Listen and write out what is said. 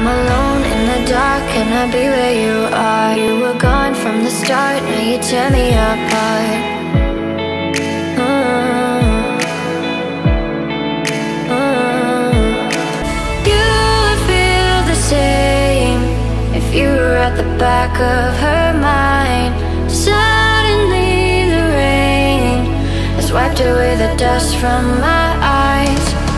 I'm alone in the dark, can I be where you are? You were gone from the start, now you tear me apart uh, uh. You would feel the same if you were at the back of her mind. Suddenly the rain has wiped away the dust from my eyes.